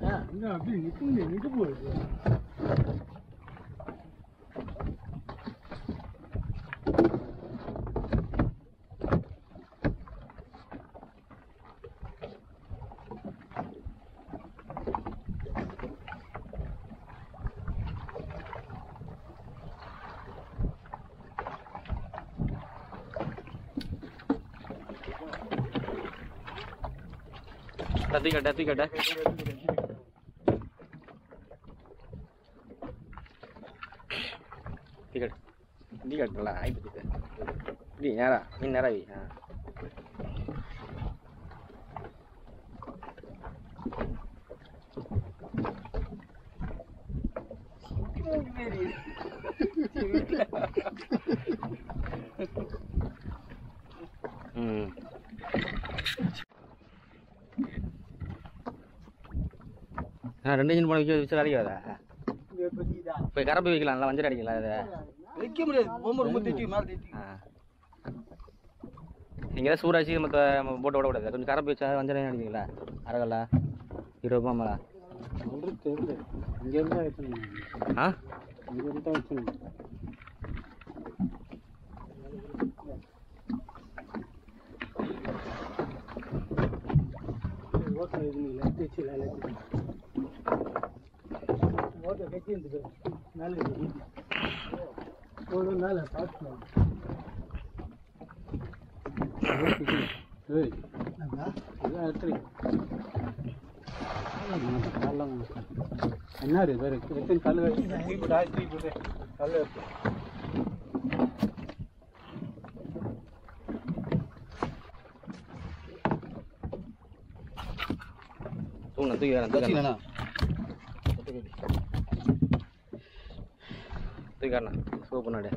哎，你那比你兄弟你都不会做。डती cut डती cut ticket ticket lah itu kita di nara ini nara di Hmm. ஆ ரெண்டு engine போன விற்க வச்சு வர போய் கரப்பை வைக்கலாம்ல வஞ்சர் அடிக்கலாம் இதை. வைக்க முடியாது தான் சூடாச்சு மற்ற போட்டு விடக்கூடாது கொஞ்சம் கரப்பை வச்சா வஞ்சர் அடிக்கல அரகல்ல இருபது ரூபா மேலே. சொல்றது தெரியல. இங்க இருந்தா வச்சுருந்தேன் ஆ? இங்க இருந்துச்சு மேலே ஒரு மேலே எடுத்துருங்க என்ன கல் கல் தூங்க தூக்கி வரேன். தூக்கி தூக்காண்ணா சோப்புனாடே